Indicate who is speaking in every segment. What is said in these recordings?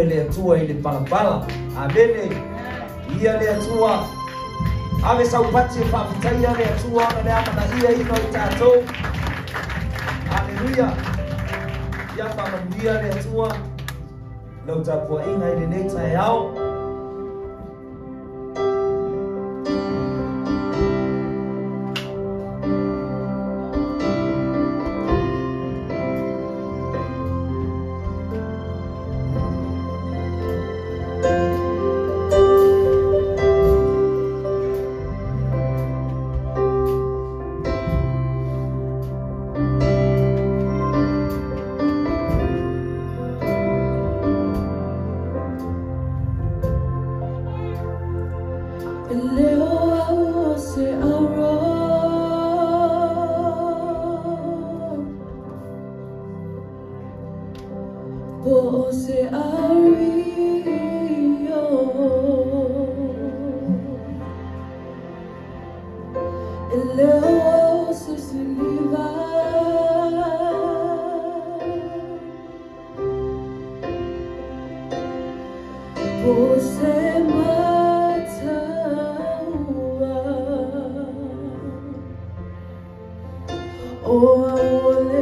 Speaker 1: ile atua ile palapala amene ia le atua ave saupati e whawhitaia le atua ona le amana ia ino i tātou aleluia ia whamanuia le atua lau tāpua inga i le nei tae ao
Speaker 2: Leo au se aro O ole parapanda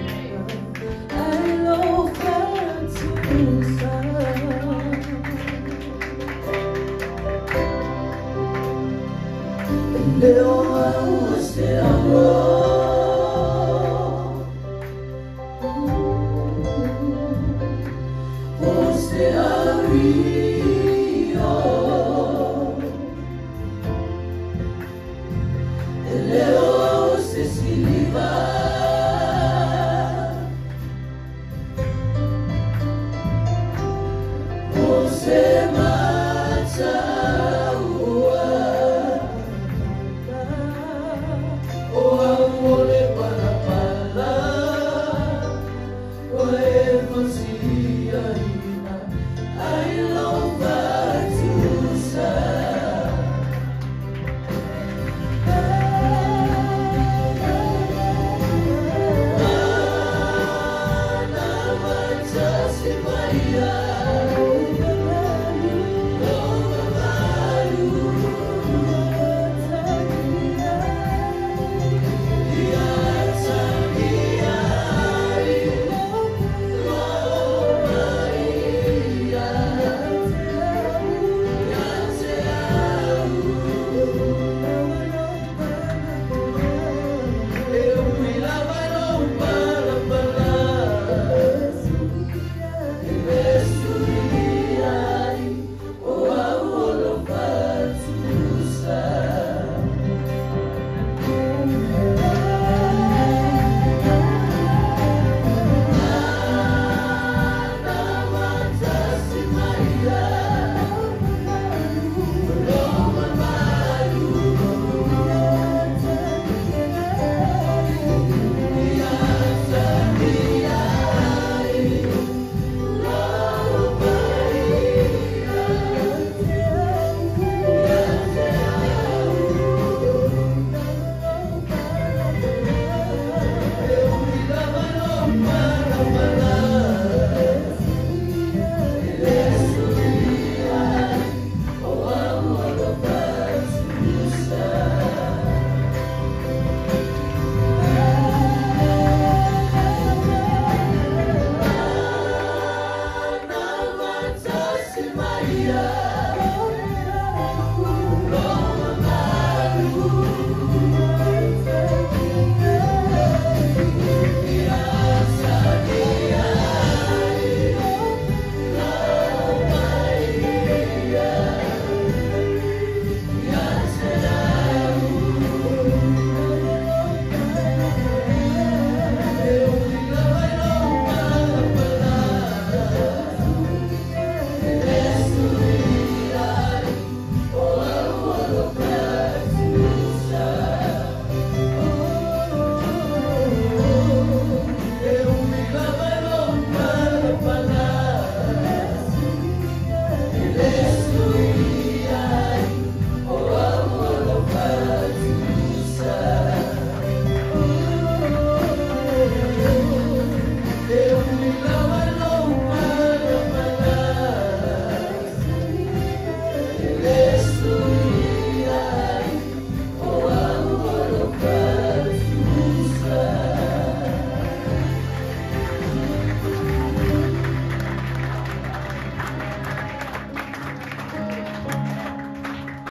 Speaker 2: Leo você amor